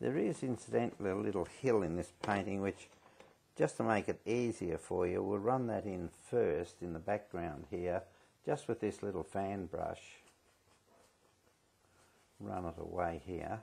There is incidentally a little hill in this painting which just to make it easier for you we'll run that in first in the background here just with this little fan brush. Run it away here.